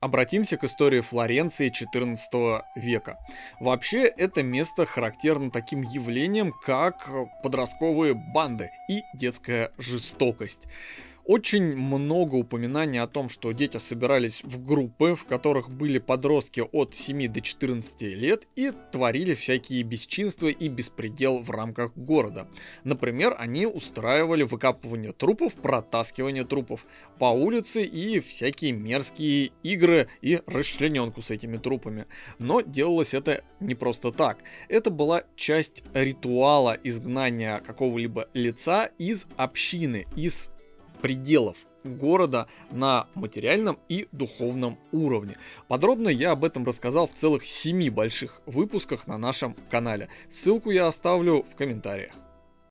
Обратимся к истории Флоренции XIV века. Вообще, это место характерно таким явлением, как подростковые банды и детская жестокость. Очень много упоминаний о том, что дети собирались в группы, в которых были подростки от 7 до 14 лет и творили всякие бесчинства и беспредел в рамках города. Например, они устраивали выкапывание трупов, протаскивание трупов по улице и всякие мерзкие игры и расчлененку с этими трупами. Но делалось это не просто так. Это была часть ритуала изгнания какого-либо лица из общины, из пределов города на материальном и духовном уровне. Подробно я об этом рассказал в целых семи больших выпусках на нашем канале. Ссылку я оставлю в комментариях.